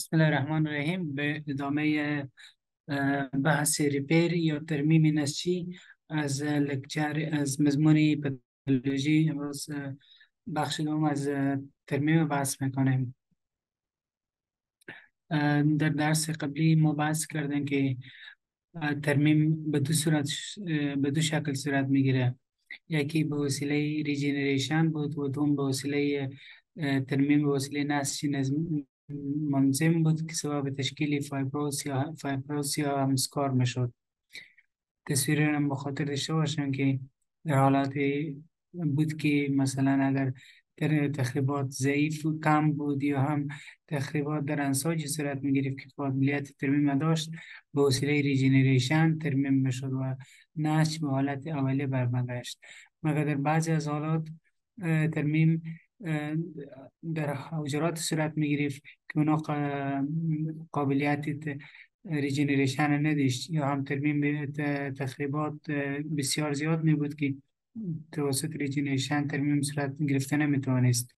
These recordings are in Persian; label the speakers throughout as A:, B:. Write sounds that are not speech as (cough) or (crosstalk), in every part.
A: بسم الله الرحمن الرحیم. به ادامه بحث repair یا ترمیم نسجی از lecture از مضمون پتولوژی امروز بخش دوم از ترمیم بحث می‌کنیم. در درس قبلی ما بحث کردیم که ترمیم به دو صورت به دو شکل صورت می‌گیره. یکی به وسیله regeneration بود و دوم به وسیله ترمیم به وسیله نسج منضم بود که سبب تشکیل fibrosis یا fibrosis یا هم scar می‌شد. تصویر هم بخاطر داشته باشیم که در حالت بود که مثلا اگر در تخریبات ضعیف کم بود یا هم تخریبات در انساج صورت می‌گرفت که قابلیت ترمیم داشت به وسیله regeneration ترمیم می‌شد و نسج به حالت اولیه برمیگشت. مگر در بعضی از حالات ترمیم در حجرات صورت می‌گرفت که اونا قا- قابلیت regeneration نداشت. یا هم ترمیم تخریبات بسیار زیاد می بود که توسط regeneration ترمیم صورت گرفته نمی‌توانست.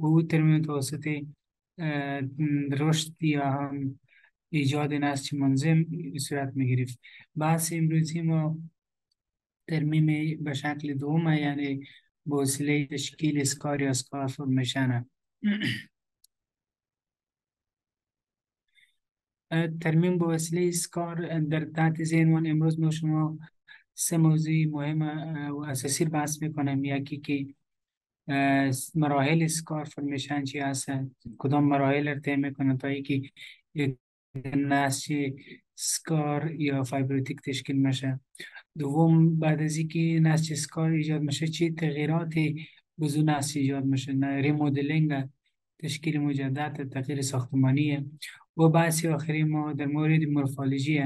A: و ترمیم توسط رشد یا هم ایجاد نسج منضم صورت می گرفت بحث امروزی ما ترمیم به شکل دومه یعنی به وسیله تشکیل اسکار یا اسکار فرمیشنه (clears throat) ترمیم به وسیله اسکار در تحت من امروز ما شما سه موضوع مهم و اساسی بحث می‌کنم یکی که مراحل اسکار فرمیشن چی هستن کدام مراحل رو طی می‌کنن تا اینکه یک نسج scar یا fibrotic تشکیل میشه دوم بعد از اینکه نسج scar ایجاد میشه چه تغییراتی د ازو نسج ایجاد میشه remodeling تشکیل مجدد تغییر ساختمانیه. و بحث آخری ما در مورد مورفولوژی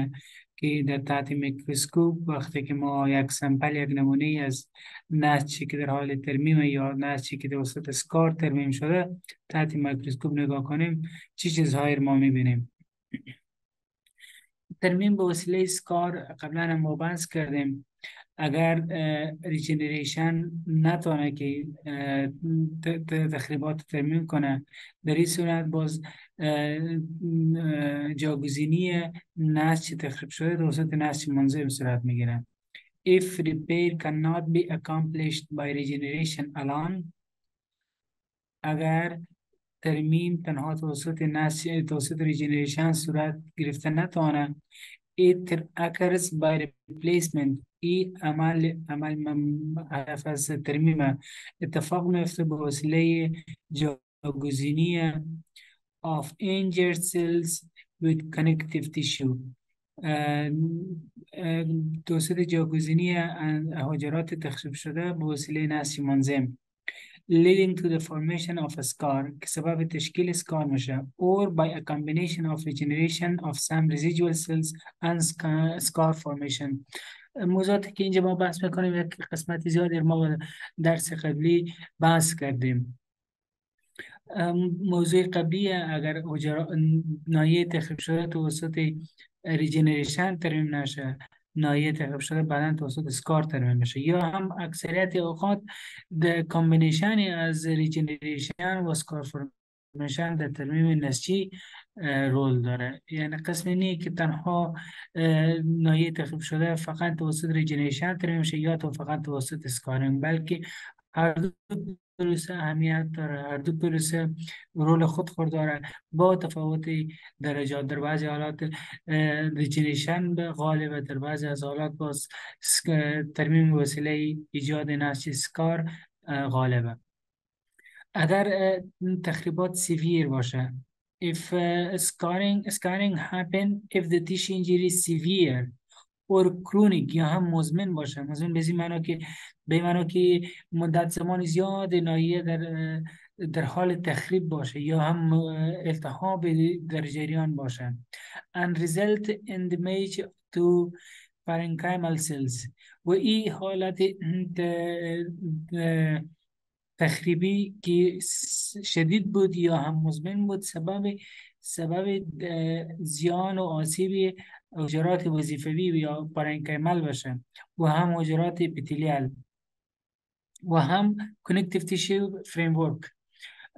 A: که در تحت میکروسکوپ وقتی که ما یک sample یک نمونه از نسجی که در حال ترمیم یا نسجی که توسط scar ترمیم شده تحت میکروسکوپ نگاه کنیم چه چیزهایی ما می‌بینیم؟ ترمیم به وسیله scar قبلا هم بحث کردیم. اگر regeneration نتونه که تخریبات ترمیم کنه در این صورت باز جاگزینی نسج تخریب شده توسط نسج منضم صورت می‌گیره. If repair cannot be accomplished by regeneration alone اگر ترمیم تنها توسط نسج توسط ریجنریشن صورت گرفته نتوانه it occurs by replacement. ای عمل عمل هدف از ترمیم اتفاق میفته به وسیله جاگزینی of injured cells with connective tissue. توسط جاگزینی حجرات تخریب شده به وسیله نسج منظم. Leading to the formation of a scar. که سبب تشکیل سکار میشه or by a combination of regeneration of some residual cells and scar scar formation. موضوعاتی که اینجا ما بحث می‌کنیم یک قسمت زیادی ما درس قبلی بحث کردیم. موضوع قبلی اگر نایه تخریب شده توسط regeneration ترمیم نشه. ناحیه تخریب شده بعدا توسط scar ترمیم میشه. یا هم اکثریت اوقات د combination از regeneration و scar formation در ترمیم نسجی role داره. یعنی قسم نیه که تنها ناحیه تخریب شده فقط توسط regeneration ترمیم میشه یا تو فقط توسط scarring بلکه هر دو پروسه اهمیت داره هر دو پروسه role خود خود داره با تفاوت درجات در بعضی حالات regeneration به غالب در بعضی از حالات باز ترمیم وسیله ایجاد نسج scar غالبه. اگر تخریبات severe باشه if uh, scarring scarring happen if the tissue injury is severe. Or chronic یا هم مزمن باشه. مزمن به معنا که به معنا که مدت زمان زیاد ناحیه در در حال تخریب باشه یا هم التهاب در جریان باشه. And result in damage to parenchymal cells. و این حالت تخریبی که شدید بود یا هم مزمن بود سبب سبب زیان و آسیب حجرات وظیفوی یا پارنکیمال باشه و هم حجرات epithelial و هم connective tissue framework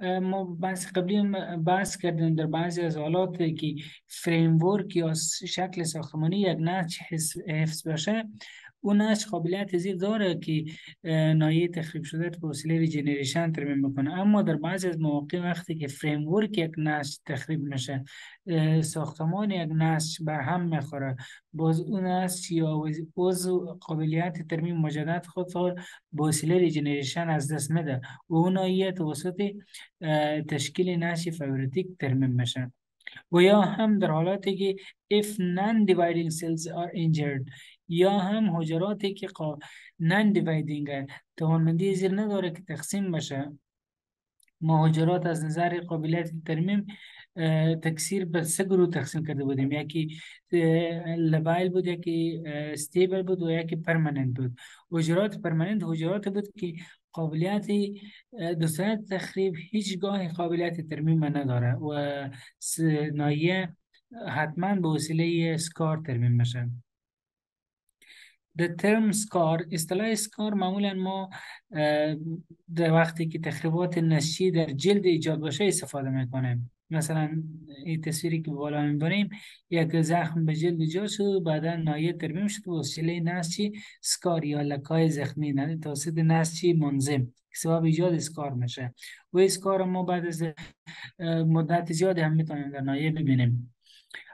A: ما بحث قبلی بحث کردیم در بعضی از حالات که framework یا شکل ساختمانی یک نسج حفظ باشه اون نسج قابلیت ازی ره داره که ناحیه تخریب شده به وسیله regeneration ترمیم می‌کنه اما در بعضی از مواقع وقتی که framework یک نسج تخریب میشه ساختمان یک نسج بر هم می‌خوره باز اون نسج یا باز قابلیت ترمیم مجدد خود به وسیله regeneration از دست میده و اون ناحیه توسط تشکیل نسج fibrotic ترمیم میشه. و یا هم در حالاتی که if non-dividing cells are injured یا هم حجراتی که non-dividing توانمندی ازی ره نداره که تقسیم بشه. ما حجرات از نظر قابلیت ترمیم تکثیر به سه گروه تقسیم کرده بودیم. یکی لبایل بود یکی استیبل بود و یکی پرمننت بود. حجرات پرمننت حجرات بود که قابلیت دوستانه تخریب هیچگاه قابلیت ترمیم نداره و نایه حتما به وسیله سکار ترمیم میشه. The term scar اصطلاح سکار معمولا ما در وقتی که تخریبات نشی در جلد ایجاد باشه استفاده می‌کنیم. مثلا این تصویری که بالا می‌بریم یک زخم به جلد ایجاد شد بعدا نایه ترمیم شد و وسیله نسچی سکار یا لکای زخمی. نه توسط نسچی منظم. سبب ایجاد اسکار میشه. و اسکار ما بعد از مدت زیادی هم می‌تونیم در نایه ببینیم.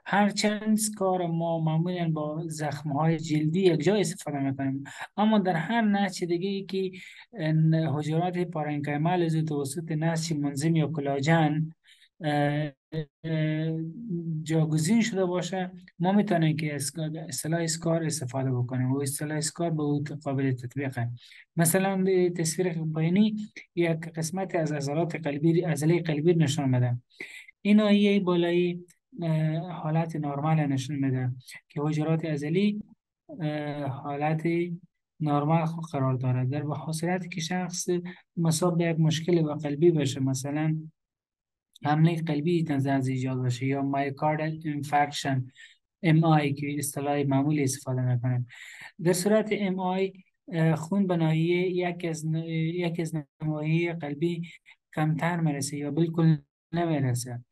A: هرچند کار ما معمولا با زخم های جلدی یک جای استفاده می‌کنیم. اما در هر نسج دیگه ای که حجرات پارنکیمال از توسط نسج منظم یا کلاجن جاگزین شده باشه ما می‌تونیم که اصطلاح اسکار استفاده بکنیم و اصطلاح اسکار به او قابل تطبیقه مثلا تصویر پایینی یک قسمت از عضلات قلبی عضله قلبی نشان میده. این آیه بالایی حالت نرمال نشون میده که حجرات ازلی حالت نرمال قرار داره. در حاصلتی که شخص مصاب به یک مشکل و قلبی بشه مثلا حمله قلبی تنز ایجاد باشه یا مایکارد انفکشن ام آی که اصطلاح معمولی استفاده می‌کنه در صورت ام آی خون بنایی یک از یک از قلبی کمتر می‌رسه یا بالکل نمی‌رسه.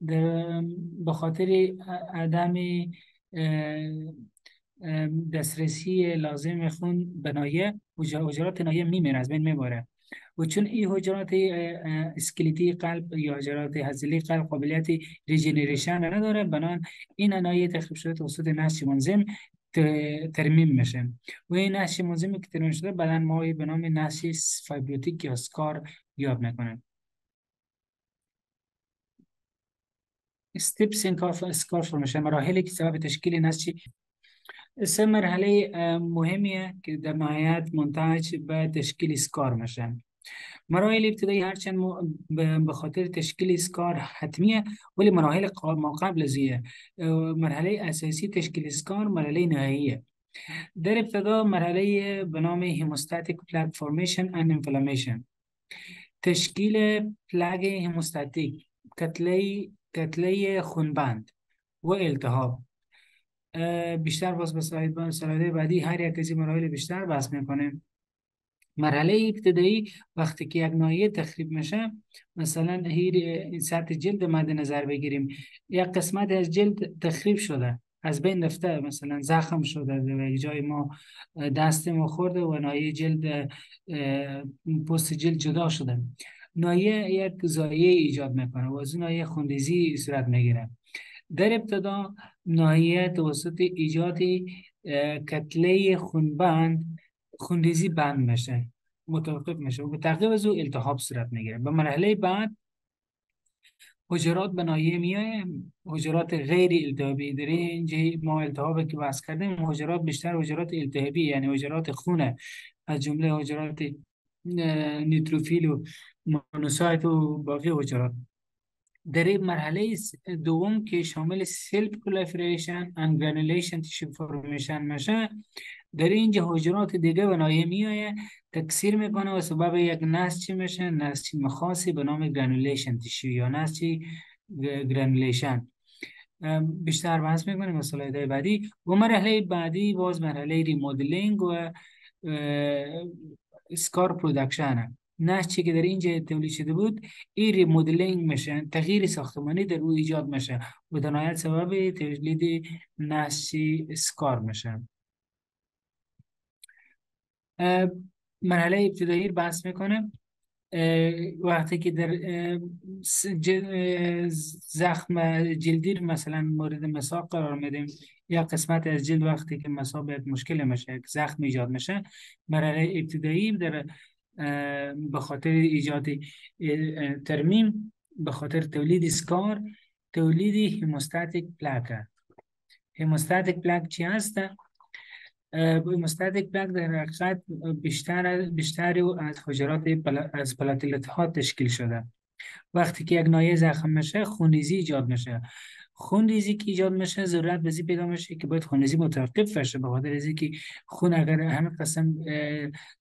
A: به خاطر عدم دسترسی لازم خون به نایه حجرات نایه میمیره از بین میباره. و چون این حجرات اسکلیتی قلب یا حجرات عضلی قلب قابلیت regeneration نداره بناً این ناحیه تخریب شده توسط نسج منظم ترمیم میشه. و این نسج منظم که ترمیم شده بدن ما به نام نسج fibrotic یا scar یاد می‌کنه steps in scar formation مراحلی که سبب تشکیل نسج سه مرحله مهمیه که در نهایت منتج به تشکیل scar میشن مراحل ابتدایی هرچند به خاطر تشکیل scar حتمیه ولی مراحل ما قبل زیه مرحله اساسی تشکیل scar مرحله نهاییه. در ابتدا مرحله به نام hemostatic plug formation and inflammation تشکیل plug hemostatic کتله کتله خونبند. و التهاب. بیشتر باز به سلاید بعدی هر یک از این مراحل بیشتر بحث می‌کنیم. مرحله ابتدایی وقتی که یک نایه تخریب میشه مثلا هیر سطح جلد مد نظر بگیریم. یک قسمت از جلد تخریب شده. از بین رفته مثلا زخم شده یک جای ما دست ما خورده و نایه جلد پوست جلد جدا شده. نایه یک زایه ایجاد می‌کنه. و از نایه خوندیزی صورت می‌گیره. در ابتدا نایه توسط ایجاد کتله خونبند خوندیزی بند میشه متوقف میشه و به تعقیب از او التهاب صورت می‌گیره. به مرحله بعد حجرات به نایه میایه حجرات غیر التهابی. در اینجا ما التهابی که بحث کردیم حجرات بیشتر حجرات التهابی یعنی حجرات خونه از جمله حجرات نیتروفیل و monocyte و باقی حجرات در این مرحله دوم که شامل cell proliferation and granulation tissue formation میشه در اینجا حجرات دیگه به ناحیه میایه تکثیر می‌کنه و سبب یک نسج میشه؟ نسج خاصی به نام granulation tissue یا نسج granulation بیشتر بحث می‌کنیم مسئله بعدی. و مرحله بعدی باز مرحله remodeling و scar production نسجی که در اینجا تولید شده بود این remodeling میشه تغییر ساختمانی در او ایجاد میشه و در نهایت سبب تولید نسجی scar میشه. مرحله ابتدایی بحث می‌کنه وقتی که در زخم جلدی مثلا مورد مساق قرار میدیم یا قسمت از جلد وقتی که مساق مشکل میشه زخم ایجاد میشه مرحله ابتدایی در به خاطر ایجاد ترمیم به خاطر تولید سکار تولید هیموستاتیک پلاک هیموستاتیک پلاک چی هست؟ هیموستاتیک پلاک در حقیقت بیشتر بیشتری از حجرات از پلاتیلت ها تشکیل شده. وقتی که یک نایه زخم میشه خونریزی ایجاد میشه. خون ریزی که ایجاد میشه ضرورت بزی پیدا میشه که باید خون ریزی متوقف بشه. به خاطر ریزی که خون اگر همه قسم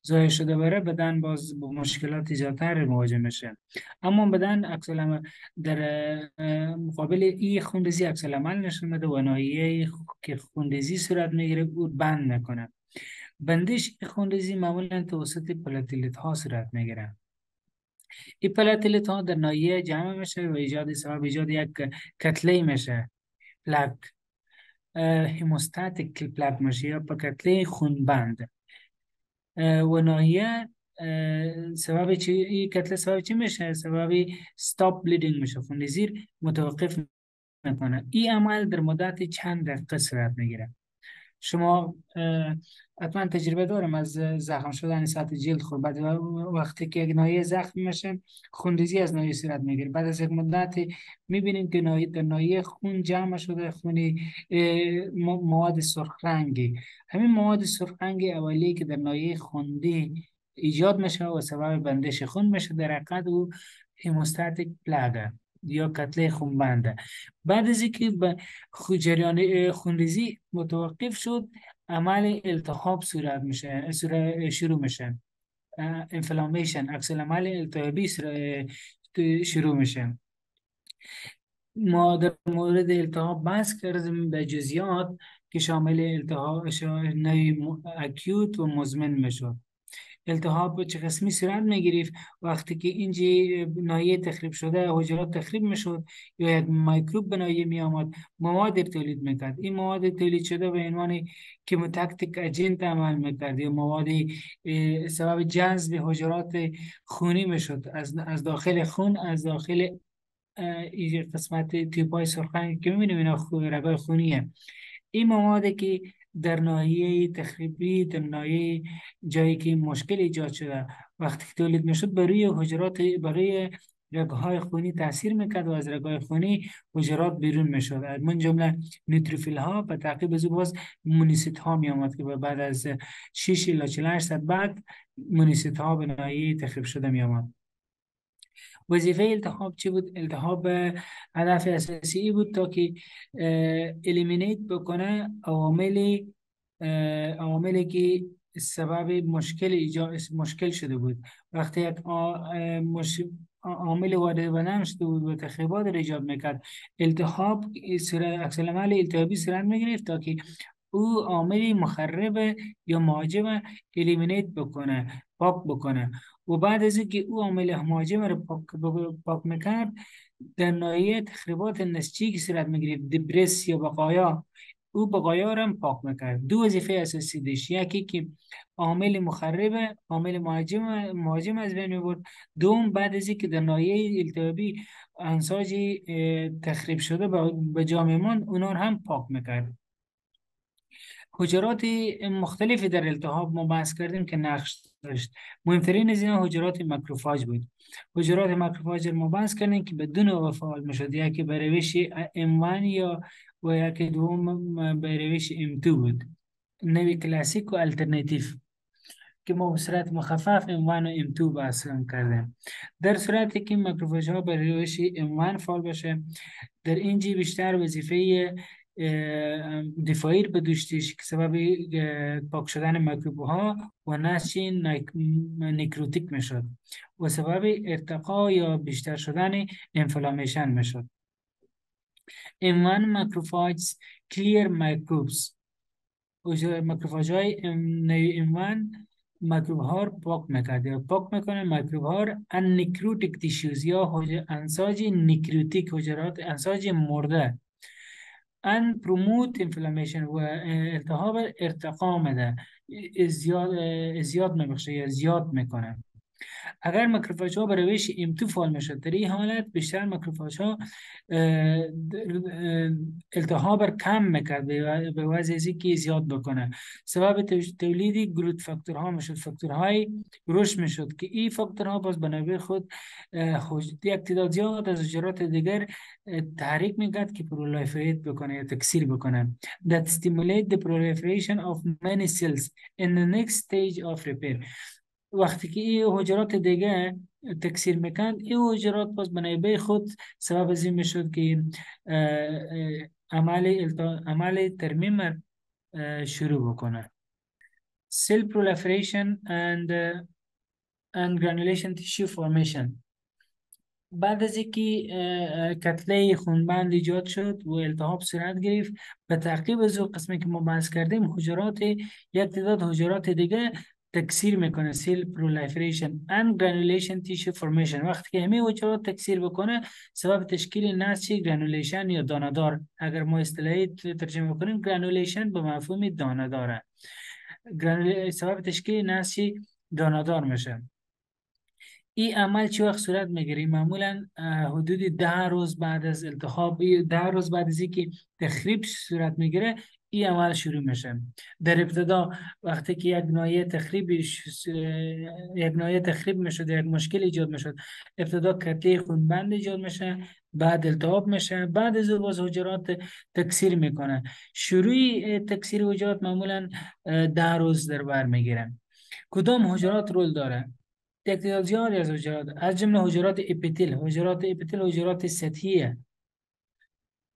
A: ضایع شده بره بدن باز با مشکلات زیادتر مواجه میشه. اما بدن عکس در مقابل این خون ریزی عکس العمل نشون میده و ناحیه که خون ریزی صورت می‌گیره او بند می‌کنه بندش خون ریزی معمولا توسط platelet ها صورت می‌گیره. این platelet ها در ناحیه جمع میشه و ایجاد سبب ایجاد یک کتله میشه پلاک۔ هیموستاتیک پلاک میشه یا کتله خونبند۔ و نایه سبب چی این کتله سبب چی میشه سبب ستاپ بلیدینگ میشه خونریزی متوقف می‌کنه این عمل در مدت چند دقیقه صورت می‌گیره شما حتما تجربه دارم از زخم شدن سطح جلد خود بعد وقتی که یک نایه زخم میشه خونریزی از نایه صورت می‌گیره. بعد از یک مدت می‌بینیم که نایه در نایه خون جمع شده خونی مواد سرخ رنگی همین مواد سرخ رنگی اولی که در نایه خوندی ایجاد میشه و سبب بندش خون میشه در حقیقت او هیموستاتیک پلاگه یا کتله خونبنده. بعد از اینکه جریان خونریزی متوقف شد عمل التهاب صورت میشه شروع میشه. انفلامیشن عکس عمل التهابی شروع میشه. ما در مورد التهاب بحث کردیم به جزیات که شامل التهاب اکیوت و مزمن می‌شد. التهاب چه قسمی صورت می‌گرفت؟ وقتی که اینجی نایه تخریب شده حجرات تخریب می‌شد یا یک میکروب به نایه می آمد مواد تولید می‌کرد. این مواد تولید شده به عنوان کیموتاکتیک اجنت عمل می‌کرد یا مواد سبب جذب حجرات خونی می‌شد. از از داخل خون از داخل این قسمت تیپای سرخنگ که می‌بینیم اینا رگای خونیه. این مواد که در ناحیه تخریبی در ناحیه جایی که مشکل ایجاد شده. وقتی که تولید می‌شد برای حجرات برای رگهای خونی تاثیر می‌کرد و از رگهای خونی حجرات بیرون می‌شد. از من جمله نیتروفیل ها به تعقیب از باز مونیسیت ها می آمد که بعد از 6 الی 48 ساعت بعد مونیسیت ها به ناحیه تخریب شده می آمد وظیفه التهاب چی بود؟ التهاب هدف اساسی بود تا که الیمینیت بکنه عوامل عواملی که سبب مشکل ایجاد مشکل شده بود. وقتی یک عامل وارد بدن شده بود و تخریبات ایجاد می‌کرد التهاب عمل التهابی صورت می‌گرفت تا که او عامل مخرب یا مهاجم الیمینیت بکنه. پاک بکنه. و بعد از اینکه او عامل مهاجم رو پاک, پاک می‌کرد در نایه تخریبات نسجی که صورت می‌گرفت دبرس یا بقایا او بقایا رو هم پاک می‌کرد. دو وظیفه اساسی داشت. یکی که عامل مخرب عامل مهاجم مهاجم از بین بود دوم بعد از اینکه در نایه التهابی انساج تخریب شده به جامعه اونا هم پاک می‌کرد. حجرات مختلفی در التهاب ما بحث کردیم که نقش داشت. مهمترین از این حجرات مکروفاج بود. حجرات مکروفاج ما بحث کردیم که بدون و فعال می‌شد یکی به روش M1 یا و یکی دوم به روش M2 بود. نوی کلاسیک و الترناتیو که ما به صورت مخفف M1 و M2 بحث کردیم. در صورتی که مکروفاج ها به روش M1 فعال باشه در اینجی بیشتر وظیفه دفاعی به دوشتیش که سبب پاک شدن میکروب ها و نسج نیکروتیک می‌شد و سبب ارتقا یا بیشتر شدن انفلامیشن می‌شد. M1 macrophages clear microbes. مکروفاج های M1 میکروب ها رو پاک می‌کرد. یا پاک می‌کنه میکروب ها رو انکروتیک تیشوز یا انساج نکروتیک حجرات انساج مرده. ان پروموت انفلامیشن و التهاب ارتقا مده. زیاد زیاد میبخشه یا زیاد می‌کنه. اگر مکروفاژ ها به روش امتو فعال می‌شد در این حالت بیشتر مکروفاژ ها التهاب کم می‌کرد به عوض ازی که زیاد بکنه. سبب تولیدی growth factor ها می‌شد. فاکتورهای رشد می‌شد که این فاکتورها باز به نوبه خود یک تعداد زیاد از حجرات دیگر تحریک می‌کرد که proliferate بکنه یا تکثیر بکنه. That stimulate the proliferation of many cells in the next stage of repair. وقتی که این حجرات دیگه تکثیر می‌کند این حجرات باز به خود سبب از این می‌شد که عمل عمل ترمیم شروع بکنه. Proliferation and uh, and granulation tissue formation. بعد از اینکه کتله خونبند ایجاد شد و التهاب صورت گرفت به تعقیب از قسمی که ما بحث کردیم حجرات یک تعداد حجرات دیگه تکثیر می‌کنه سیل پرولیفریشن and granulation tissue formation. وقتی که همه حجرات تکثیر بکنه سبب تشکیل نسج گرانولیشن یا دانه‌دار. اگر ما اصطلاحی ترجمه کنیم گرانولیشن به مفهوم دانه‌داره. سبب تشکیل نسج دانه‌دار میشه. این عمل چه وقت صورت می‌گیره؟ معمولا حدود ده روز بعد از التخاب ده روز بعد از اینکه تخریب صورت می‌گیره این عمل شروع میشه. در ابتدا وقتی که یک نایه تخریب یک نایه تخریب می‌شد یک مشکل ایجاد می‌شد. ابتدا کتله خونبند ایجاد میشه بعد التهاب میشه بعد از باز حجرات تکثیر می‌کنه. شروع تکثیر حجرات معمولا ده روز در بر می‌گیره. کدام حجرات رول داره؟ زیادی از حجرات. از جمله حجرات اپیتل حجرات اپیتل حجرات سطحیه.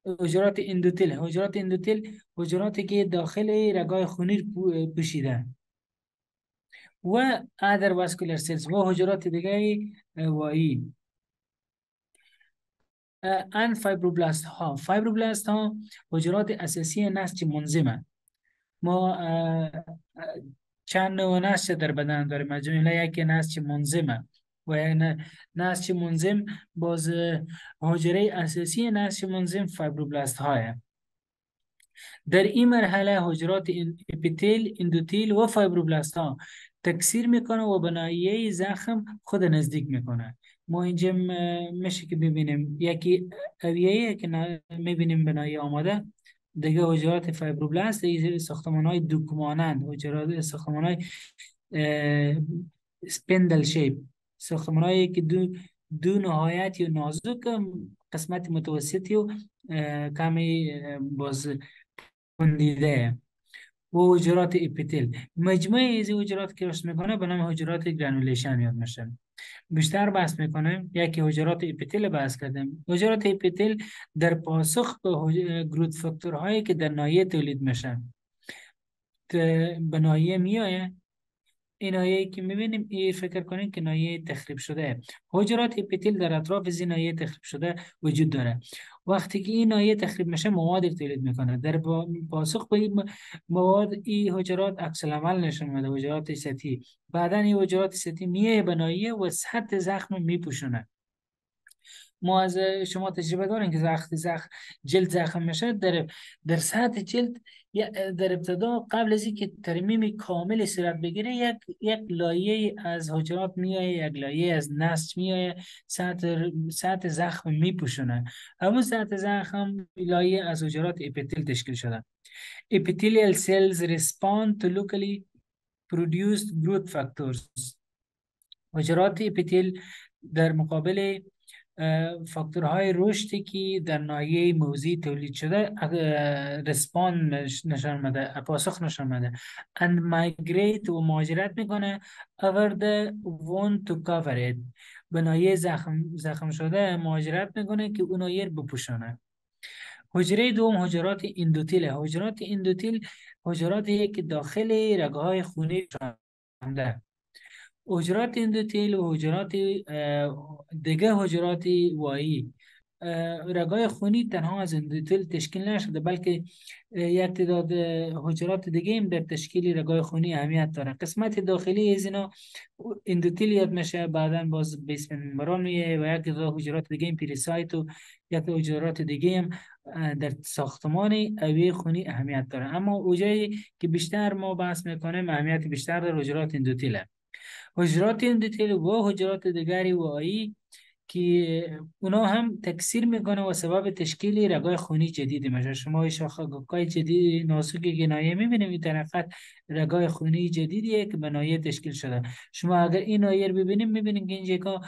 A: حجرات اندوتل حجرات اندوتل حجراتی که داخل رگای خونی پوشیده و ادر واسکولر سلز و حجرات دیگه وایی. ان فایبروبلاست ها. فایبروبلاست ها حجرات اساسی نسج منظمه ما چند نوع نسج در بدن داریم؟ جمله یکی نسج منظمه و نسج منظم باز حجره اساسی نسج منظم فایبروبلاست های در این مرحله حجرات اپیتیل اندوتیل و fibroblast ها تکثیر می‌کنه و به ناحیه زخم خود نزدیک می‌کنه. ما اینجا میشه که ببینیم یکی اویه که می‌بینیم به ناحیه آماده. دیگه حجرات fibroblast دیگه ساختمان های دوک مانند حجرات ساختمان های spindle shape ساختمان که دو, دو نهایت یا نازک قسمت متوسطی و کمی باز پندیده و حجرات اپیتل. مجموعه از حجرات که رشد می‌کنه به نام حجرات granulation یاد میشه. بیشتر بحث می‌کنه یکی حجرات اپیتل بحث کردیم. حجرات اپیتل در پاسخ به growth factor هایی که در ناحیه تولید میشن به ناحیه میایه این ناحیه که می‌بینیم این فکر کنید که ناحیه تخریب شده. حجرات اپیتل در اطراف نایه تخریب شده وجود داره. وقتی که این نایه تخریب میشه مواد تولید می‌کنه. در پاسخ به این مواد این حجرات عکس العمل نشون میده حجرات سطحی. بعدا این حجرات سطحی میه به نایه و سطح زخم میپوشونه. ما از شما تجربه دارین که وقتی زخم جلد زخم میشه. در در سطح جلد در ابتدا قبل از اینکه ترمیم کامل صورت بگیره یک یک لایه از حجرات میایه یک لایه از نسج میایه سطح سطح زخم میپوشونه. همون سطح زخم لایه از حجرات اپیتل تشکیل شده. epithelial cells respond to locally produced growth factors. حجرات اپیتل در مقابل فاکتورهای رشدی که در نایه موزی تولید شده رسپان نشان مده پاسخ نشان مده and migrate و مهاجرت می‌کنه over the want to cover it. به نایه زخم, زخم شده مهاجرت می‌کنه که اون نایه بپوشانه. حجره دوم حجرات اندوتیل. حجرات اندوتیل حجراتی که داخل رگهای خونی شده حجرات اندوتیل و حجرات دیگه حجرات وایی رگای خونی تنها از اندوتل تشکیل نشده بلکه یک تعداد حجرات دیگه هم در تشکیل رگای خونی اهمیت داره قسمت داخلی از اینا اندوتل یاد میشه بعدا باز بیسمنت ممبران و یک تعداد حجرات دیگه هم پیریسایت و یک حجرات دیگه هم در ساختمان اوی خونی اهمیت داره. اما اوجایی که بیشتر ما بحث می‌کنیم اهمیت بیشتر در حجرات اندوتیله حجرات اندوتیل و حجرات دیگری و آیی که اونا هم تکثیر می‌کنه و سبب تشکیل رگای خونی جدید میشه شما شاخگاه جدید ناسوکی که نایه می‌بینیم این طرفت رگای خونی جدیدیه که به نایه تشکیل شده شما اگر این نایه رو ببینیم می‌بینیم که اینجا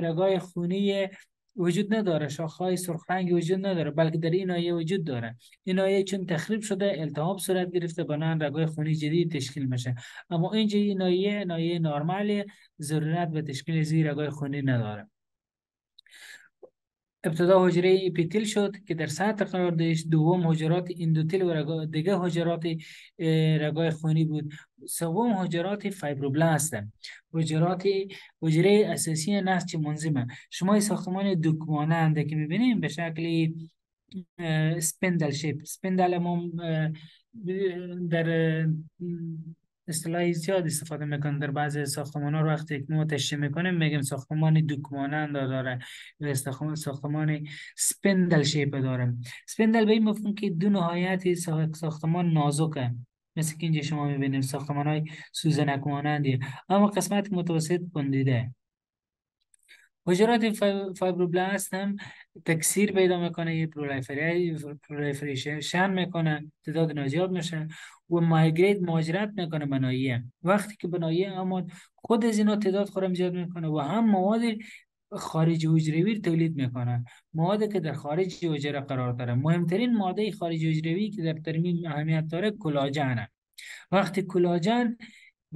A: رگای خونی وجود نداره. شاخهای سرخ رنگ وجود نداره بلکه در این آیه وجود داره. این آیه چون تخریب شده التهاب صورت گرفته بنان رگای خونی جدید تشکیل میشه. اما اینجا این آیه آیه نرمال ضرورت به تشکیل زیر رگای خونی نداره. ابتدا حجره اپیتیل شد که در سطح قرار داشت. دوم حجرات اندوتیل و دیگه حجرات رگای خونی بود. سوم حجرات fibroblast. حجرات حجره اساسی نسج منظمه؟ شما ساختمان دوک مانند ره که می‌بینیم به شکل spindle shape spindle در اصطلاحی زیاد استفاده می‌کنن در بعضی ساختمان ها وقتی که ما تشریح می‌کنیم میگیم ساختمان دوک مانند داره و ساختمان spindle shape داره. سپندل به این مفهوم که دو نهایت ساختمان نازکه. مثل که اینجا شما می‌بینیم ساختمان های سوزنک مانندی اما قسمت متوسط بندیده. حجرات فایبروبلاست هم تکثیر پیدا می‌کنه یه پرولیفریشن می‌کنه تعداد ناجاب میشه و مایگریت مهاجرت می‌کنه بناییه وقتی که بناییه اما خود از اینا تعداد خورم زیاد می‌کنه و هم مواد خارج حجروی تولید می‌کنه. مواد که در خارج حجره قرار داره. مهمترین ماده خارج حجروی که در ترمیم اهمیت داره کلاژن وقتی کلاژن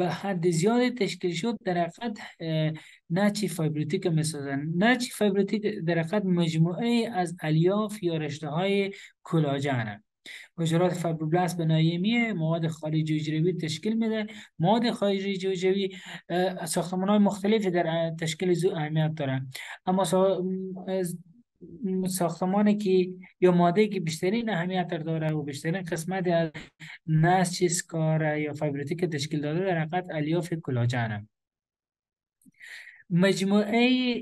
A: به حد زیاد تشکیل شد در حقیقت نسج fibrotic می‌سازن. نسج fibrotic در حقیقت مجموعه از الیاف یا رشته های کلاژن حجرات fibroblast به نایه میایه مواد خارجی حجروی تشکیل میده. مواد خارجی حجروی ساختمان های مختلفی در تشکیل ازو اهمیت دارن. اما ساختمانی که یا ماده که بیشترین اهمیت داره و بیشترین قسمت از نسج scar یا fibrotic تشکیل داده در حقیقت الیاف کلاژن مجموعه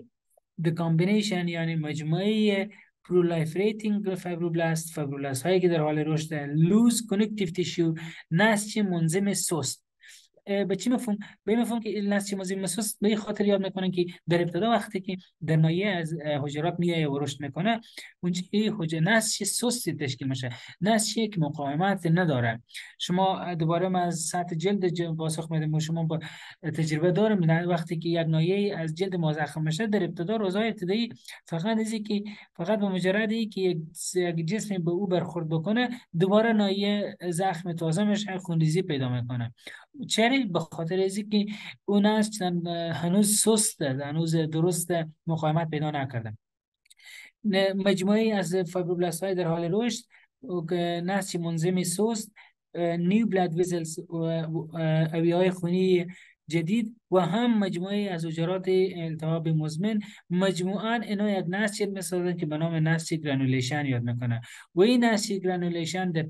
A: the combination یعنی مجموعه proliferating fibroblast fibroblast هایی که در حال رشد loose connective tissue نسج منظم سست. به چی مفهوم؟ به این مفهوم که نسج مسوس به خاطر یاد می‌کنن که در ابتدا وقتی که در نایه از حجرات میایه و رشد می‌کنه اونجا حجره نسج سستی تشکیل میشه نسجی که مقاومت نداره. شما دوباره از سطح جلد پاسخ میدیم شما با تجربه داریم وقتی که یک نایه از جلد ما زخم میشه در ابتدا روزای ابتدایی فقط ازی که فقط به مجرد که یک جسم به او برخورد بکنه دوباره نایه زخم تازه میشه خونریزی پیدا می‌کنه. چرا؟ به خاطر از که اون هنوز سست هنوز درست مقاومت پیدا نکرده مجموعه از fibroblast های در حال رشد نسج منظم سست new blood vessels اوعیه های خونی جدید و هم مجموعه از حجرات التهاب مزمن مجموعا اینا یک نسج می‌سازن که به نام نسج granulation یاد می‌کنه و این نسج granulation در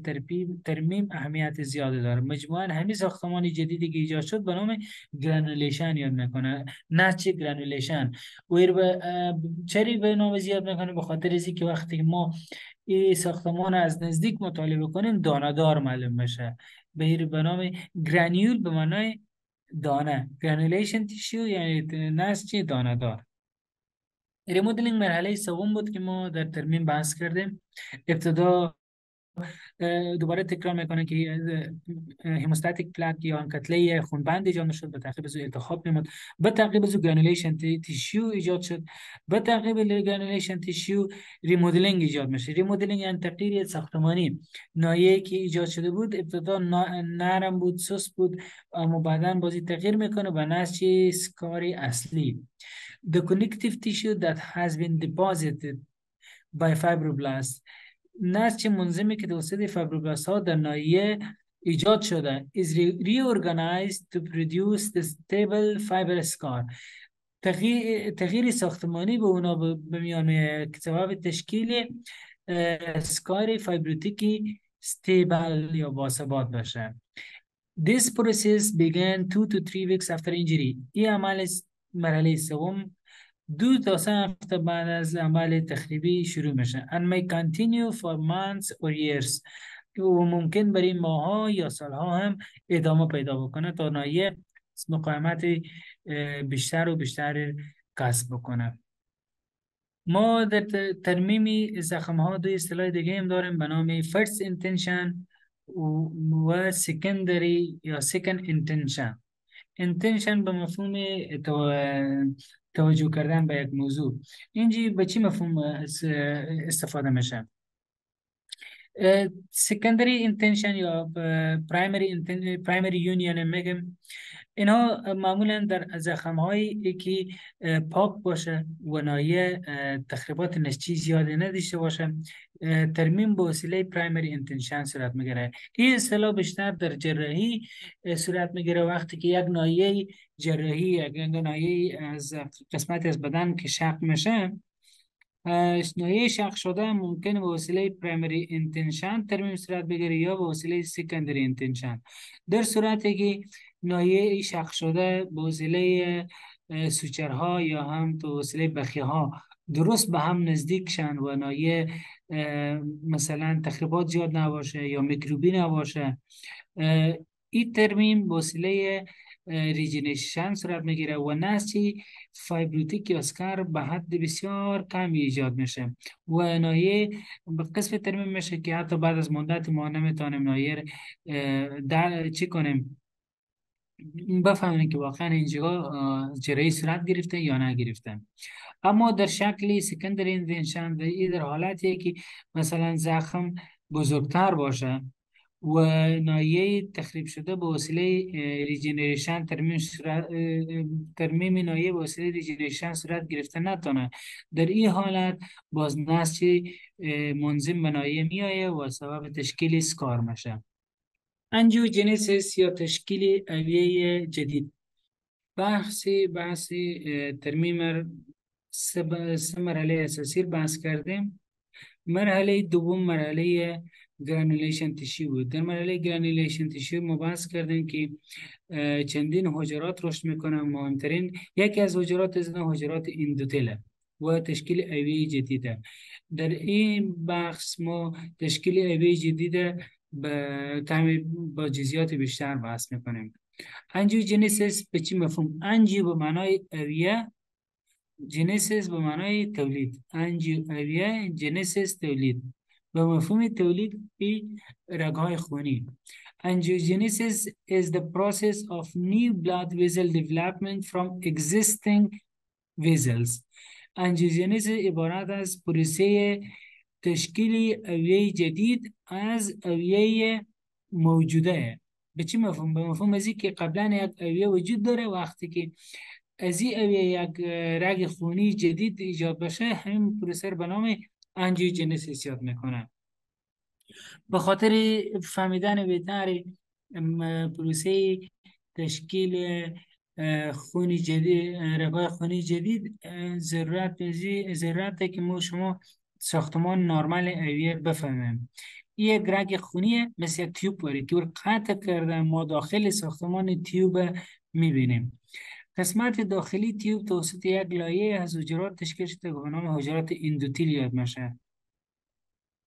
A: ترمیم اهمیت زیاده داره. مجموعا همین ساختمان جدیدی که ایجاد شد به نام granulation یاد می‌کنه. نسج granulation. و چرا به نام ازی یاد می‌کنه؟ به خاطر ازی که وقتی ما این ساختمان از نزدیک مطالعه کنیم دانادار معلوم میشه. به نام granule به معنای دانه. granulation tissue یعنی نسج دانه دار remodeling مرحله سوم بود که ما در ترمیم بحث کردیم. ابتدا دوباره تکرار می‌کنه که hemostatic plug یا کتله خونبند ایجاد شد به تعقیب از التهاب نمود به تعقیب از granulation tissue ایجاد شد به تعقیب granulation tissue remodeling ایجاد میشه remodeling یعنی تغییر ساختمانی. نایه که ایجاد شده بود ابتدا نرم بود سست بود اما بعدا بازی تغییر می‌کنه به نسج scar ی اصلی. The connective tissue that has been deposited by fibroblasts نسج منظمی که توسط فایبروبلاست ها در نایه ایجاد شده is reorganized to produce the stable fiber scar تغییر, تغییر ساختمانی به اونا به میان سبب تشکیل سکار فایبروتیکی stable یا باثبات باشه. This process began two to three weeks after injury. این عمل مرحله سوم دو تا سه هفته بعد از عمل تخریبی شروع میشه. And may continue for months or years. و ممکن برای ماها یا سالها هم ادامه پیدا بکنه تا نایه مقاومت بیشتر و بیشتر کسب بکنه. ما در ترمیم زخم ها دو اصطلاح دیگه هم داریم به نام first intention و secondary یا second intention. Intention به مفهوم توجه کردن به یک موضوع. اینجی به چی مفهوم استفاده میشه؟ secondary intention یا primary primary union میگم اینها معمولا در زخم هایی که پاک باشه و نایه تخریبات نشچی زیاده نداشته باشه ترمیم به وسیله پرایمری انتنشن صورت می‌گیره. این اصطلاح بیشتر در جراحی صورت می‌گیره وقتی که یک نایه جراحی یک نایه از قسمت از بدن که شق میشه نایه شق شده ممکن به وسیله پرایمری انتنشن ترمیم صورت بگیره یا به وسیله سکندری انتنشن در صورتی که نایه شق شده به وسیله سوچرها یا هم تو وسیله بخیه ها درست به هم نزدیک شن و نایه مثلا تخریبات زیاد نباشه یا میکروبی نباشه این ترمیم وسیله regeneration صورت می‌گیره و نسج fibrotic یا scar به حد بسیار کمی ایجاد میشه. و نایه به قسم ترمیم میشه که حتی بعد از مدت ما نمی‌تونیم نایه در چی کنیم؟ بفهمیم که واقعا اینجا جرایی صورت گرفته یا نگرفته. اما در شکل secondary intention در حالتی که مثلا زخم بزرگتر باشه. و نایه تخریب شده به وسیله regeneration ترمیم ترمیم نایه به وسیله regeneration صورت گرفته نتونه. در این حالت باز نسج منظم به نایه میایه و سبب تشکیل scar میشه. angiogenesis یا تشکیل اوعیه جدید. بحثی بحثی ترمیم سه مرحله اساسی بحث کردیم. مرحله دوم مرحله گرانولیشن تشی بود. در مرحله گرانولیشن تشی ما بحث کردیم که چندین حجرات رشد می‌کنن. مهمترین یکی از حجرات از حجرات اندوتله و تشکیل اوی جدیده. در این بحث ما تشکیل اوی جدیده به با جزیات بیشتر بحث می‌کنیم. angiogenesis به چی مفهوم؟ angio به معنای اوعیه genesis به معنای تولید angiogenesis تولید به مفهوم تولید بی رگهای خونی Angiogenesis is the process of new blood vessel development from existing vessels. Angiogenesis عبارت از پروسه تشکیل اویه جدید از اویه موجوده به چی مفهوم؟ به مفهوم ازی که قبلا یک اویه وجود داره وقتی که از این اویه یک رگ خونی جدید ایجاد بشه همین پروسه به نام انجیوجنسیس یاد می‌کنه به خاطر فهمیدن بهتر پروسه تشکیل خونی جدید رگای خونی جدید ضرورت ضرورت که ما شما ساختمان نرمال اویر بفهمیم. یک رگ خونیه مثل یک تیوب باری که قطع کرده ما داخل ساختمان تیوب می‌بینیم. قسمت داخلی تیوب توسط یک لایه از حجرات تشکیل شده به نام حجرات اندوتیل یاد میشه.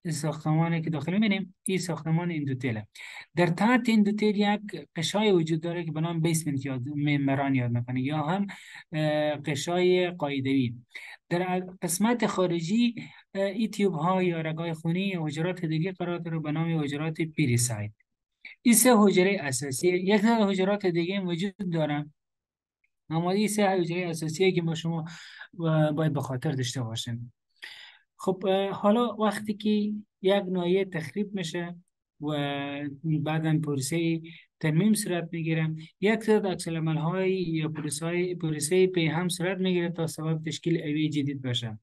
A: این ساختمانی که داخل می‌بینیم این ساختمان اندوتیله. در تحت اندوتیل یک قشای وجود داره که به نام بیسمنت یاد ممبران یاد می‌کنه یا هم قشای قایدوی. در قسمت خارجی ای تیوب ها یا رگای خونی حجرات دیگه قرار داره به نام حجرات پیریساید. این سه حجره اساسی یک حجرات دیگه وجود دارن اما این سه حجره اساسی که ما شما باید به خاطر داشته باشیم خب حالا وقتی که یک نایه تخریب میشه و بعدا پروسه ترمیم صورت می‌گیره یک تعداد عکس های یا پروسه پی هم صورت می‌گیره تا سبب تشکیل اوی جدید بشه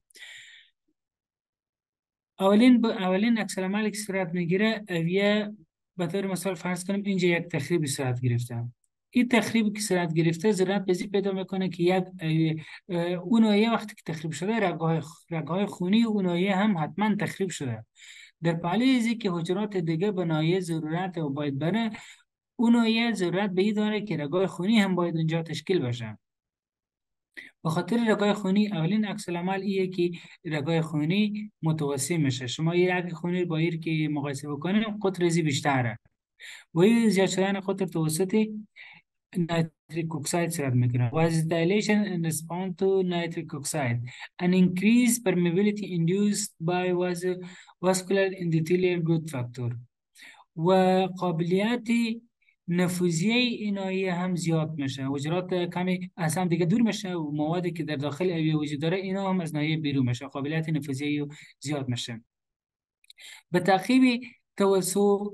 A: اولین. اولین عکس العمل که صورت می‌گیره اویه به طور مثال فرض کنیم اینجا یک تخریب صورت گرفته این تخریب که صورت گرفته ضرورت بزی پیدا می‌کنه که یک اون نایه وقتی که تخریب شده رگهای رگهای خونی اون نایه هم حتما تخریب شده. در پاله ازی که حجرات دیگه به نایه ضرورت و باید بره اون نایه ضرورت به داره که رگای خونی هم باید اونجا تشکیل بشه. به خاطر رگای خونی اولین عکس العمل ایه که رگای خونی متوسع میشه. شما یه رگ خونی با ایر که مقایسه بکنیم قطر ریزی بیشتره. و این زیاد شدن قطر توسط nitric oxide صورت می‌گیره was dilation in response to nitric oxide. An increased permeability induced by vascular endothelial growth factor. و قابلیت نفوذیه اینایی هم زیاد میشه حجرات کمی از هم دیگه دور میشه و موادی که در داخل اویه وجود داره اینا هم از نایه بیرون میشه قابلیت نفوذیه زیاد میشه به تعقیب توسط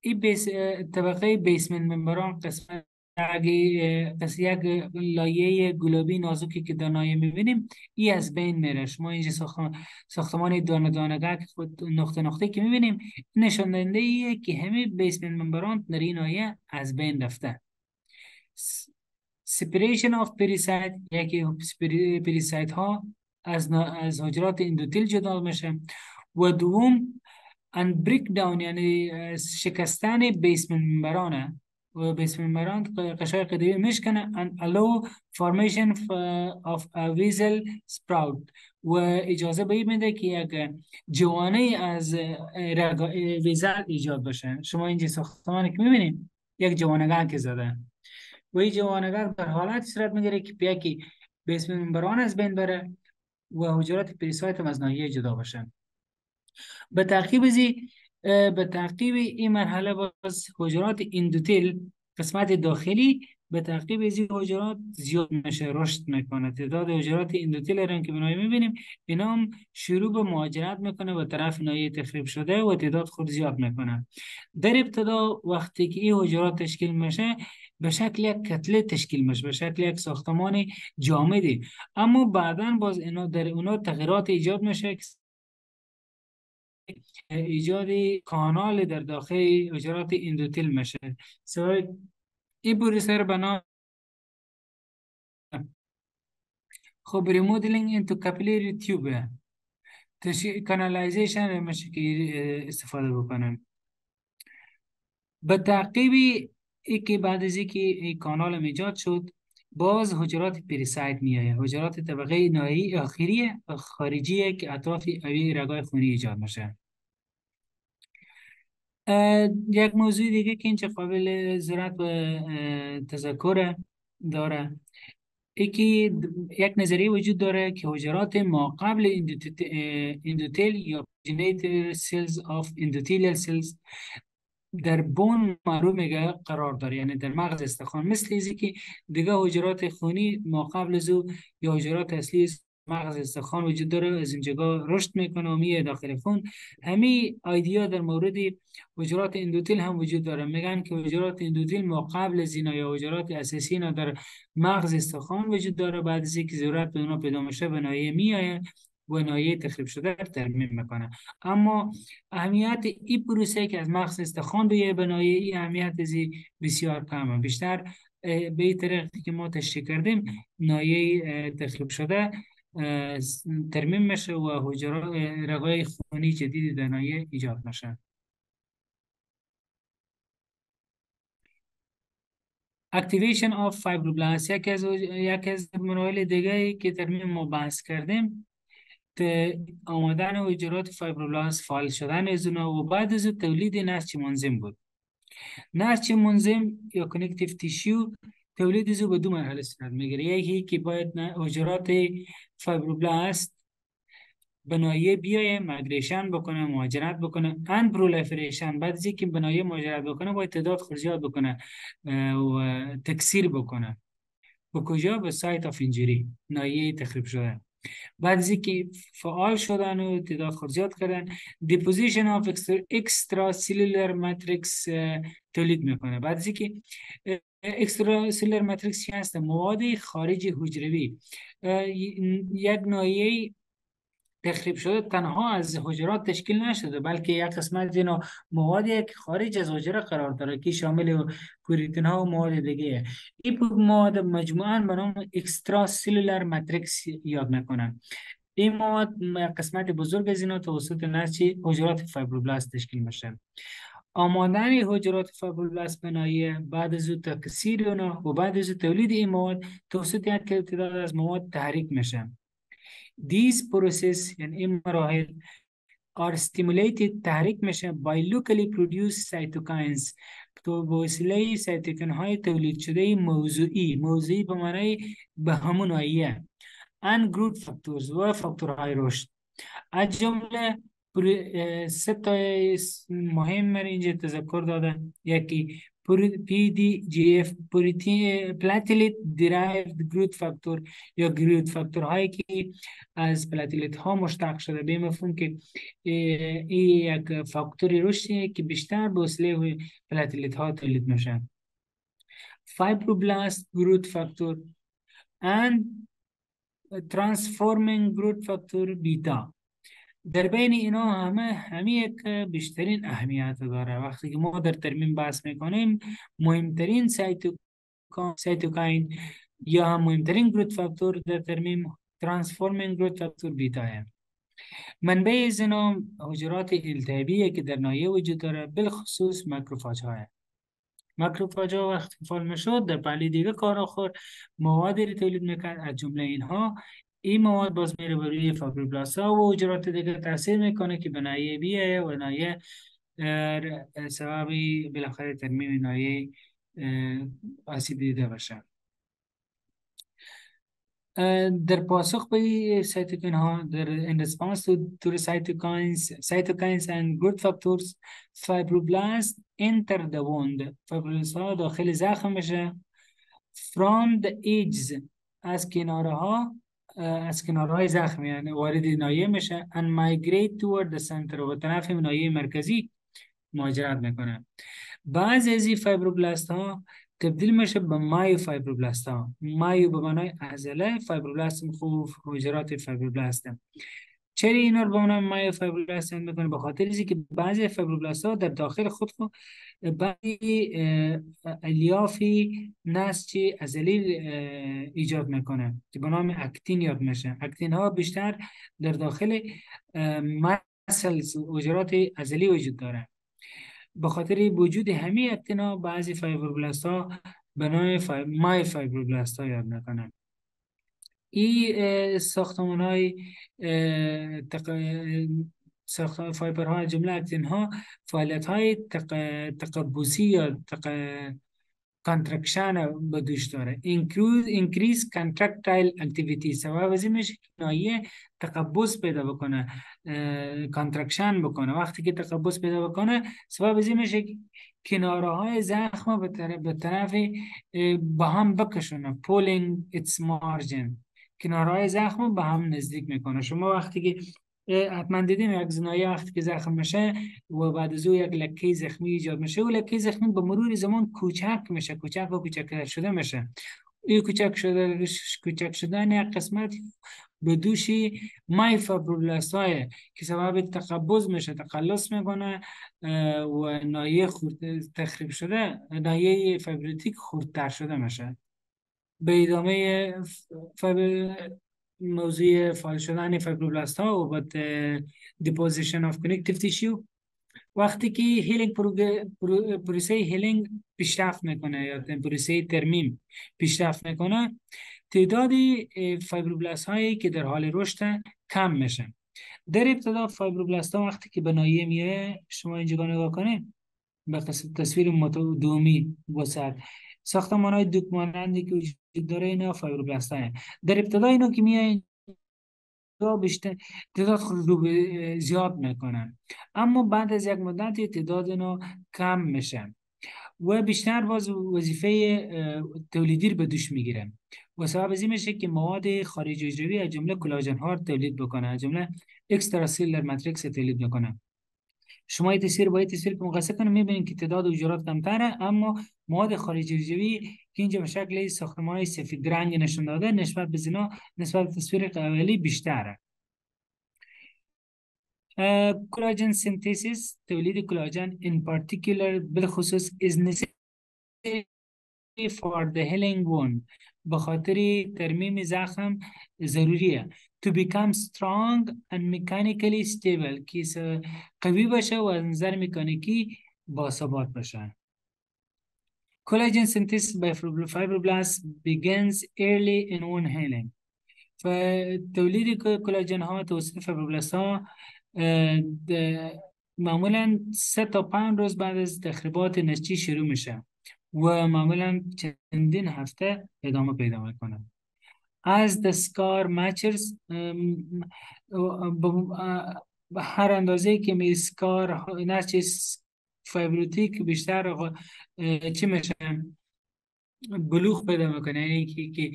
A: این بیس طبقه بیسمنت ممبران قسمت قصه یک لایه گلابی نازکی که در نایه می‌بینیم ای از بین میره. شما اینجا ساختمان دانه دانگه که خود نقطه نقطه که می‌بینیم نشان دهنده ایه که همه بیسمنت ممبران در این نایه از بین رفته. separation of pericyte یکی pericyte ها از از حجرات اندوتیل جدا میشه. و دوم ان بریک داون یعنی شکستن بیسمنت ممبرانه. ممبران قشای قدیمی میشکنه. and allow formation of a vessel sprout. و اجازه به میده که یک جوانه از ویزل ایجاد بشه. شما اینجا ساختمانی که می‌بینید یک جوانگان که زده. و این جوانگان در حالت صورت می‌گیره که بیا که بیس ممبران از بین بره و حجرات پریسایت هم از ناحیه جدا بشن به تعقیب ازی به تعقیب این مرحله باز حجرات اندوتیل قسمت داخلی به تعقیب از حجرات زیاد میشه رشد می‌کنه. تعداد حجرات اندوتیل رنگ که بنایی می‌بینیم اینا هم شروع به مهاجرت می‌کنه و طرف نایه تخریب شده و تعداد خود زیاد می‌کنه. در ابتدا وقتی که این حجرات تشکیل میشه به شکل یک کتله تشکیل میشه به شکل یک ساختمان جامدی. اما بعدا باز اینا در اونا تغییرات ایجاد میشه ایجاد کانال در داخل حجرات اندوتل میشه. سوای این پروسه رو بنا خب ریمودلینگ انتو تیوبه تشی کانالایزیشن میشه که استفاده بکنن. به تعقیبی ای که بعد از اینکه این کانال ایجاد شد باز حجرات pericyte میایه حجرات طبقه نهایی آخری خارجیه که اطراف اوعیه رگای خونی ایجاد میشه. یک موضوع دیگه که اینجا قابل ضرورت به تذکر داره یکی یک نظریه وجود داره که حجرات ما قبل اندوتیل یا progenitor cells of endothelial cells در bone marrow میگه قرار داره یعنی در مغز استخوان. مثل ایزی که دیگه حجرات خونی ما قبل از یا حجرات اصلی مغز استخوان وجود داره از این جگاه رشد می‌کنه و میه داخل خون. همین idea در مورد حجرات اندوتیل هم وجود داره. میگن که حجرات اندوتیل ما قبل از اینا یا حجرات اساسی در مغز استخوان وجود داره. بعد از اینکه ضرورت به اونا پیدا میشه به نایه میایه و نایه تخریب شده ترمیم می‌کنه. اما اهمیت این پروسه که از مغز استخوان به به نایه ای اهمیت ازی بسیار کمه. بیشتر به این طریق که ما تشریح کردیم نایه تخریب شده ترمیم میشه و رگای خونی جدید ده نایه ایجاد میشه. activation of fibroblast یکی از یکی از مراحل دیگه که ترمیم ما بحث کردیم آمدن حجرات fibroblast فعال شدن از و بعد از تولید نسج منظم بود. نسج منظم یا connective tissue تولید زو به دو مرحله صورت می‌گیره. یکی که باید حجرات fibroblast بنایه بیایه migration بکنه مهاجرت بکنه and proliferation بعد از اینکه بنایه مهاجرت بکنه باید تعداد خود بکنه و تکثیر بکنه. به کجا؟ به site of injury نایه تخریب شده بعد از اینکه فعال شدن و تعداد خود زیاد کردن. deposition of extracellular matrix تولید می‌کنه. بعد از اینکه extracellular matrix چی هست؟ مواد خارج حجروی. یک نایه تخریب شده تنها از حجرات تشکیل نشده بلکه یک قسمت اینا موادی که خارج از حجره قرار داره که شامل پروتئین ها و مواد دیگه. این مواد مجموعا به نام اکسترا سلولر ماتریکس یاد می‌کنن. این مواد قسمت بزرگ از اینا توسط نسج حجرات فایبروبلاست تشکیل میشه. آمادن حجرات فایبروبلاست بنایی بعد از تکثیر اونا و بعد از تولید این مواد توسط یک تعداد از مواد تحریک میشه. These process یعنی این مراحل are stimulated تحریک میشه by locally produced cytokines. تو به وسیله cytokine های تولید شده موضوعی. موضوعی به معنی به همون آیه. And growth factors. و فاکتورهای رشد از جمله سه تا مهم اینجا تذکر دادن. یکی PDGF platelet derived growth factor یا growth factor هایی که از platelet ها مشتق شده به مفهوم که این یک فاکتوری رشدیه که بیشتر به وسیله platelet ها تولید میشه fibroblast growth factor and transforming growth factor beta در بین اینا همه همه یک بیشترین اهمیت داره. وقتی که ما در ترمیم بحث می‌کنیم مهمترین cytokine یا هم مهمترین growth factor در ترمیم transforming growth factor beta هه منبع از اینا حجرات التهابیه که در نایه وجود داره بالخصوص مکروفاج های مکروفاج ها وقتی فعال می‌شد در پلی دیگه کار آخر موادی تولید می‌کرد. از جمله اینها این مواد باز میره بر روی فایبروبلاست ها و حجرات دیگه تاثیر می‌کنه که به نایه بیه و نایه سبب بالاخره ترمیم نایه آسیب دیده باشه. در پاسخ به سایتوکین ها در in response to, to the cytokines cytokines and growth factors fibroblasts enter the wound. فایبروبلاست ها داخل زخم میشه. From the edges از کناره ها از کنارهای زخم یعنی وارد نایه میشه. And migrate toward the center و طرف نایه مرکزی مهاجرت می‌کنه. بعضی از این فایبروبلاست ها تبدیل میشه به مایو فایبروبلاست ها مایو به معنای عضله فایبروبلاست خوب حجرات فایبروبلاست. چرا اینا رو به عنوان مایو فایبروبلاست می‌کنه؟ به خاطر اینکه که بعضی فایبروبلاست ها در داخل خود خود بعضی الیافی نسج ازلی ایجاد می‌کنه که به نام اکتین یاد میشه. اکتین ها بیشتر در داخل مسلز حجرات ازلی وجود داره. به خاطر وجود همی actin ها بعضی fibroblast ها به نام myofibroblast ها یاد می‌کنه این ساختمان های ساختمان fiber ها جمله actin ها فعالیت های تق... تقبضی یا. contraction به دوش داره. Increase contractile activity. سبب از میشه که نایه تقبض پیدا بکنه contraction بکنه. وقتی که تقبض پیدا بکنه سبب از میشه کناره های زخم به طرف, به هم بکشونه. Pulling its margin. کنارهای زخم به هم نزدیک می‌کنه. شما وقتی که حتما دیدیم یک زنایه وقتی که زخم میشه و بعد از او یک لکه زخمی ایجاد میشه و لکه زخمی به مرور زمان کوچک میشه کوچک و کوچک شده میشه. این کوچک شده کوچک شدن یک قسمت به دوشی مای های که سبب تقبض میشه تقلص می‌کنه و نایه خورد تخریب شده نایه فابریتیک خوردتر شده میشه. به ادامه موضوع فعال شدن فایبروبلاست ها و بعد دیپوزیشن آف کنکتیو تیشو وقتی که هیلینگ پروسه هیلینگ پیشرفت می‌کنه یا پروسه ترمیم پیشرفت می‌کنه تعداد فایبروبلاست هایی که در حال رشد کم میشه در ابتدا فایبروبلاست ها وقتی که به نایه میه شما اینجا نگاه کنید به تصویر دومی وسط ساختمان های دوک مانندی که وجود داره اینا فایبروبلاست های در ابتدا اینا که میایین بیشتر تعداد خود رو زیاد می‌کنن. اما بعد از یک مدت تعداد اینا کم میشن و بیشتر باز وظیفه تولیدی رو به دوش می‌گیرن و سبب از این میشه که مواد خارج حجروی از جمله کلاژن ها تولید بکنه از جمله اکسترا سیلر ماتریکس تولید می‌کنه. شما این تصویر با این که مقایسه کنید می‌بینید که تعداد حجرات کمتره اما مواد خارج حجروی که اینجا به شکل ساختمان سفید رنگ نشون داده نسبت به زینا نسبت تصویر قبلی بیشتره. کلاجن سنتیسیس تولید کلاجن in particular بالخصوص is necessary for the healing wound. به خاطر ترمیم زخم ضروریه. To become strong and mechanically stable. که قوی باشه و نظر مکانیکی باثبات باشه collagen synthesis by fibroblasts begins early in wound healing فتولید کلاژن ها توسط فیبروبلاست ها معمولا سه تا پنج روز بعد از تخریبات نسجی شروع میشه و معمولا چندین هفته ادامه پیدا می‌کنه as the scar matches هر اندازه که می سکار نسج فایبروتیک بیشتر چی میشه بلوغ پیدا می‌کنه یعنی که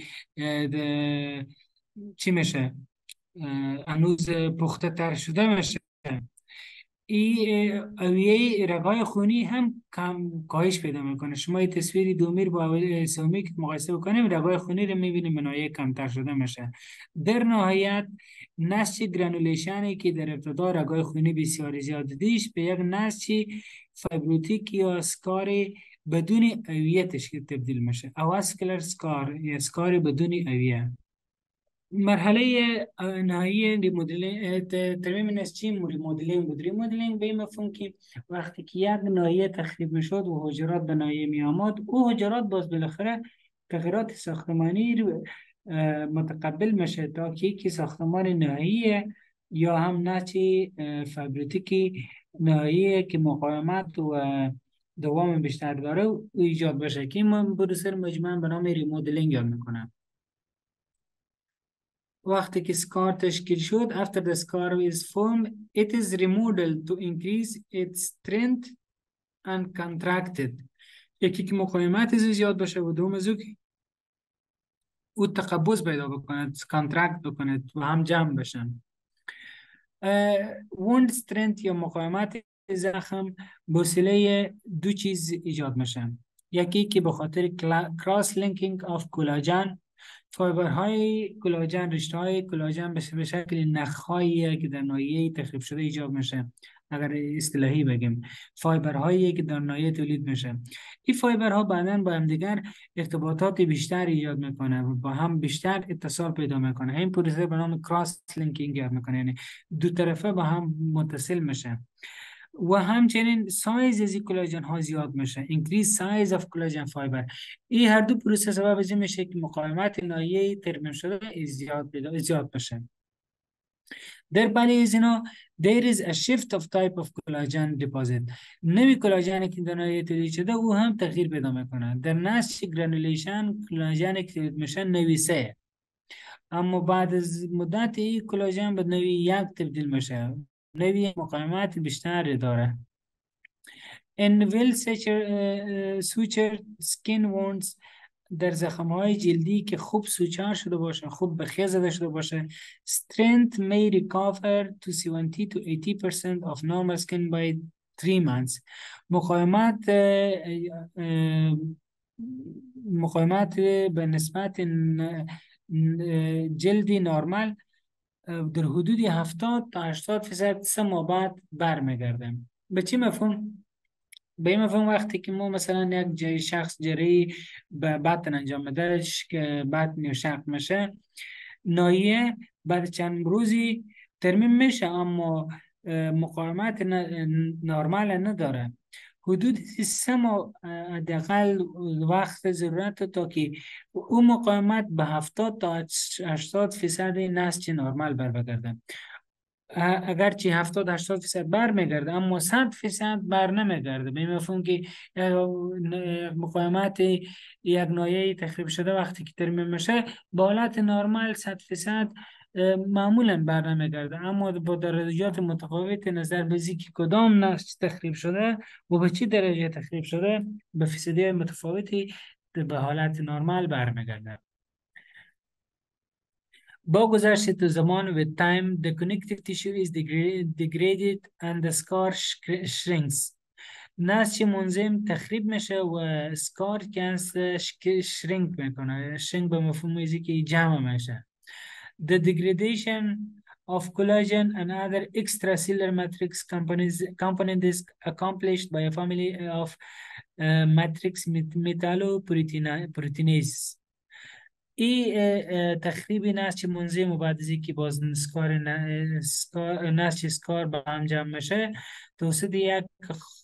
A: چی میشه؟ هنوز پخته تر شده میشه. این اویه رگای خونی هم کم کاهش پیدا می‌کنه. شما این تصویر دومیر با سومی که مقایسه بکنیم رگای خونی رو می‌بینیم منایه کمتر شده میشه. در نهایت نسج گرانولیشنی که در ابتدا رگای خونی بسیار زیاد دیش به یک نسج fibrotic یا scar بدون اویه تشکیل تبدیل میشه. avascular scar یا scar بدون اویه مرحله نهایی ترمیم نسجی remodeling بود. remodeling به این مفهوم که وقتی که یک ناحیه تخریب می‌شد و حجرات به ناحیه می آمد او حجرات باز بالاخره تغییرات ساختمانی رو متقبل میشه تا که یکی ساختمان نهایی یا هم نسجی fibrotic ی نهایی که مقاومت و دوام بیشتر داره ایجاد بشه. که همی پروسه ره مجموعا به نام remodeling یاد می‌کنم. وقتی که scar تشکیل شد after the scar is formed it is remodeled to increase its strength and contracted. یکی که مقاومت زیاد باشه و دوم از او تقبض پیدا بکند contract بکند و هم جمع بشن. wound strength یا مقاومت زخم بسیله دو چیز ایجاد میشن. یکی که به خاطر cross linking of collagen fiber های کلاژن رشته های کلاژن به شکل نخهایی که در ناحیه تخریب شده ایجاد میشه. اگر اصطلاحی بگیم fiber هایی که در ناحیه تولید میشه. این fiber ها بعدا با هم دیگر ارتباطات بیشتر ایجاد می‌کنه و با هم بیشتر اتصال پیدا می‌کنه. این پروسه به نام cross linking می‌کنه یعنی دو طرفه با هم متصل میشه. و همچنین سایز از کلاژن ها زیاد میشه. Increase size of collagen fiber. این هر دو پروسه سبب از میشه که مقاومت نایه ترمیم شده زیاد زیاد بشه. در بله از اینا there is a shift of type of collagen deposit. نوی کلاژن که در نایه تولید شده او هم تغییر پیدا می‌کنه. در نسج گرانولیشن کلاژن که تولید میشه نویسه اما بعد از مدت این کلاژن به نوی یک تبدیل میشه. نوی مقاومت بیشتری داره. In well sutured skin wounds در زخم های جلدی که خوب سوچار شده باشه خوب به خیز زده شده باشه strength may recover to 70 to 80% of normal skin by 3 months. مقاومت مقاومت به نسبت جلدی نرمال در حدود 70 تا 80 فیصد سه ماه بعد برمیگرده به چی مفهوم؟ به این مفهوم وقتی که ما مثلا یک جای شخص جری به بطن انجام بده که بطن شق میشه نایه بعد چند روزی ترمیم میشه اما مقاومت نرمال نداره حدود سه ماه حداقل وقت ضرورت تا که او مقاومت به 70 تا 80 فیصد نسج نرمال بر بگرده اگرچه 70 80 فیصد بر میگرده اما 100 فیصد بر نمیگرده به مفهوم که مقاومت یک نایه تخریب شده وقتی که ترمیم میشه با حالت نرمال 100 فیصد معمولا بر نمیگرده اما با درجات متفاوت نظر به که کدام نقش تخریب شده و به چی درجه تخریب شده به فیصدی متفاوتی به حالت نرمال برمیگرده با گذشت زمان و time the connective tissue is degraded and the scar shrinks. نسج منظم تخریب میشه و سکار کنس شرینک می‌کنه. شرینک به مفهوم که جمع میشه. The degradation of collagen and other extracellular matrix components, components accomplished by a family of uh, matrix metalloproteinase این تخریب نسج منظم و بعد از اینکه باز نسکار نسج سکار به هم جمع میشه توسط یک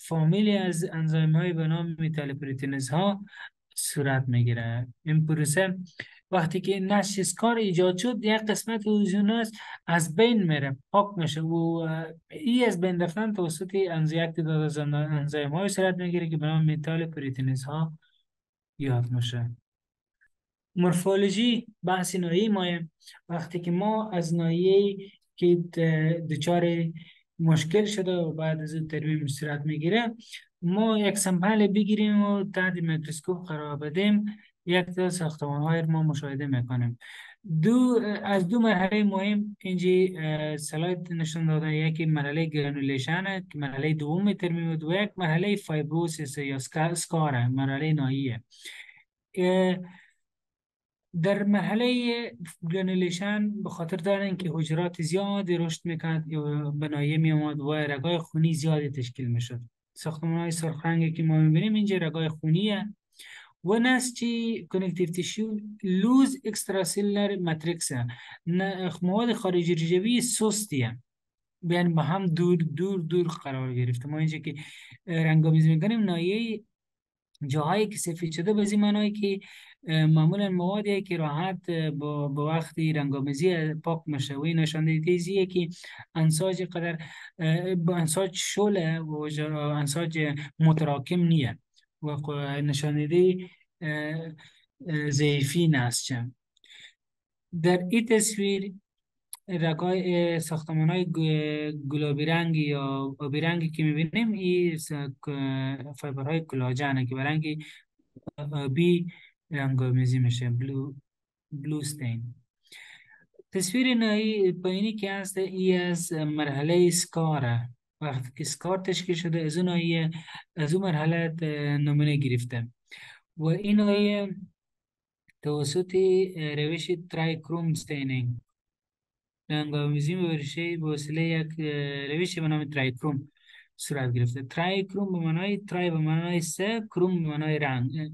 A: فامیلی از انزایم های به نام میتالپروتینز ها صورت می‌گیره این پروسه وقتی که نسج سکار ایجاد شد یک قسمت اوزوناس از بین میره پاک میشه. و ای از بین رفتن توسط انزیم یک از انزایم های صورت می‌گیره که به نام میتالپروتینز ها یاد میشه. مورفولوژی بحث نایی ماه وقتی که ما از نایی که دچار مشکل شده و بعد از ترمیم صورت می‌گیره ما یک sample بگیریم و تحت میکروسکوپ قرار بدیم. یک تا ساختمان های ما مشاهده می‌کنیم. دو از دو مرحله مهم اینجی slide نشون داده یکی مرحله granulation که مرحله دوم ترمیم و یک مرحله fibrosis یا scar ه مرحله نهاییه در مرحله گرانولیشن به خاطر دارن که حجرات زیادی رشد می‌کرد یا بنایه میامد و رگای خونی زیادی تشکیل می‌شد. ساختمان های که ما می‌بینیم اینجا رگای خونیه. و نسچی کنکتیو تیشو لوز اکستراسیلر ماتریکس مواد خارجی رجوی سستیه. بیان با هم دور دور دور قرار گرفته. ما اینجا که رنگامیز می‌کنیم نایه جاهایی که سفید شده به معنی که معمولا موادی که راحت با, با وقتی رنگامیزی پاک میشه. و این نشانده تیزیه که انساج قدر با انساج شله و انساج متراکم نیه. و نشانده ضعیفی نسچه در این تصویر رگای ساختمان های گلابی رنگی یا آبی رنگی که می‌بینیم این fiber های collagen ه که به رنگ آبی رنگامیزی میشه blue blue stain تصویر نهایی پایینی که هست ای از مرحله scar ه. وقتی که scar تشکیل شده از اون از اون مرحله نمونه گرفته. و این توسط روش trichrome staining. رنگامیزی به وسیله یک روش به نام trichrome صورت گرفته. trichrome به معنای tri به معنای سه کروم به معنای رنگ.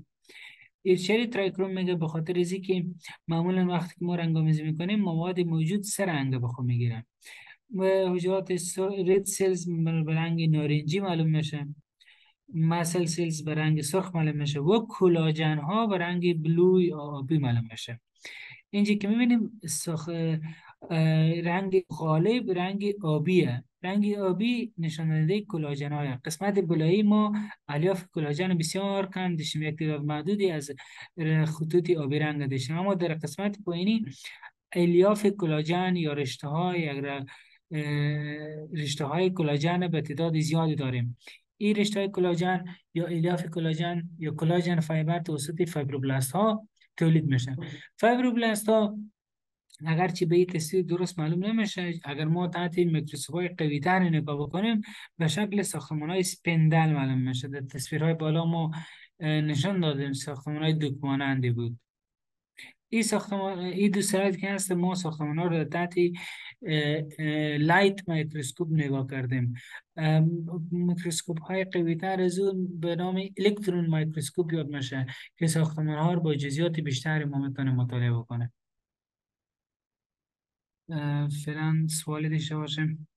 A: ارشاد trichrome میگه به خاطر ازی که معمولا وقتی که ما رنگامیزی می‌کنیم مواد موجود سه رنگ بخو می‌گیرن. حجرات red cells به رنگ نارنجی معلوم میشه. muscle cells به رنگ سرخ معلوم میشه و collagen ها به رنگ blue یا آبی معلوم میشه. اینجا که می‌بینیم سخ... رنگ غالب رنگ آبیه. رنگ آبی نشاننده کلاژن های قسمت بالایی ما الیاف کلاژن بسیار کم داشتیم یک تعداد محدودی از خطوط آبی رنگ داشتیم اما در قسمت پایینی الیاف کلاژن یا رشته های رشته های کلاژن به تعداد زیادی داریم. این رشته های کلاژن یا الیاف کلاژن یا collagen fiber توسط fibroblast ها تولید میشه. fibroblast ها اگرچه به این تصویر درست معلوم نمیشه اگر ما تحت میکروسکوپ های قوی تر نگاه بکنیم به شکل ساختمان های spindle معلوم میشه. در تصویرهای بالا ما نشان دادیم ساختمان های دوک‌مانندی بود. این ساختمان این دو slide که هست ما ساختمان ها رو تحت light microscope نگاه کردیم. میکروسکوپ های قوی تر از اون به نام electron microscope یاد میشه که ساختمان ها رو با جزئیات بیشتری ما می‌تونه مطالعه بکنه. فعلا سوالی داشته باشیم